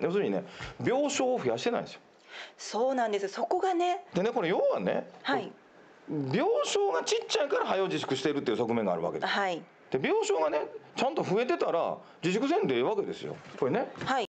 要するにね病床を増やしてないんですよ。そうなんです。そこがねでねこれ要はね、はい。病床がちっちゃいから早自粛しているっていう側面があるわけですはい。で病床がねちゃんと増えてたら自粛せんでええわけですよ。これね。はい。